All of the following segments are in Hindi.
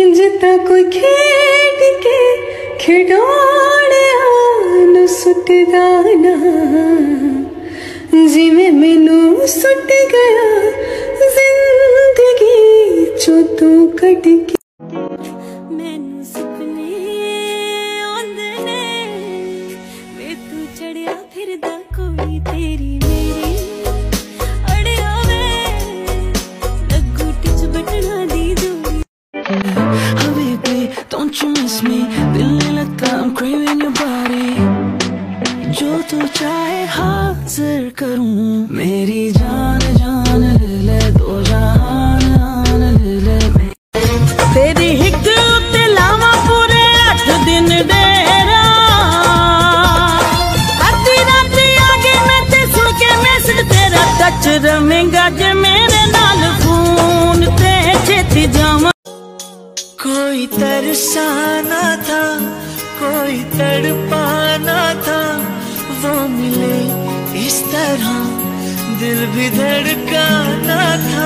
इंज तक खेड़ के खिडो सुट गाना। जिमें मैनू सुट गया। ज़िंदगी चो तू कट गई तेरी मेरी। टिच बटना दी हवे पे डोंट यू मिस मी दिल लगा तू चाहे हाजिर करूँ। मेरी जान जान ले ले, दो जहान आन ले ले। तेरी हिक लावा पूरे अठ दिन राती आगे ते रवेंगा जे मेरे नाल फ़ोन ते छेती जावा। कोई तरसाना था, कोई तड़पाना था। इस तरह दिल भी धड़काना था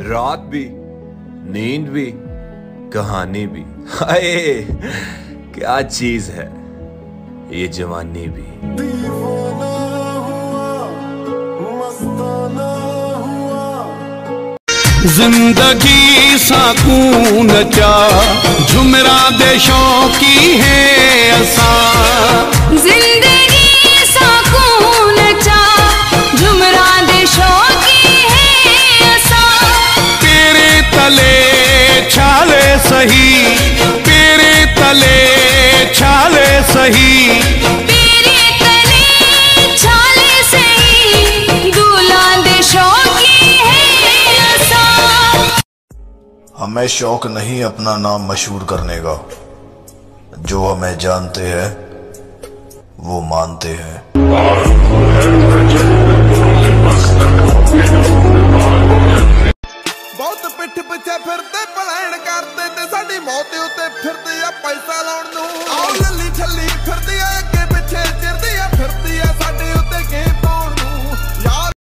रात भी नींद भी कहानी भी। हाय क्या चीज़ है ये जवानी भी। ज़िंदगी साकून चा झुमरा देशों की है असा। ज़िंदगी सही है हमें शौक नहीं अपना नाम मशहूर करने का। जो हमें जानते हैं वो मानते हैं।